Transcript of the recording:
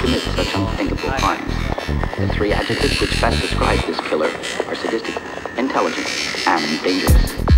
commit such unthinkable crimes. The three adjectives which best describe this killer are sadistic, intelligent, and dangerous.